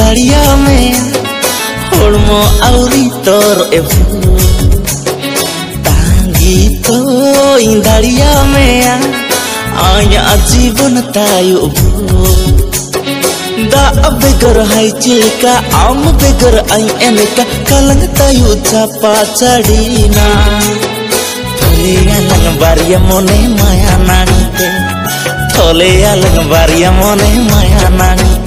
गाड़िया में हड़मो आउरी तोर तांगी तो इन दाड़िया में आया जीवन तायु दा बेगर हाई चिलका आम बेगर आई एनका कलंग तायु चापा चढ़ीना थोले अलग बारिया मोने माया नानी ते थोले बारिया मोने माया नानी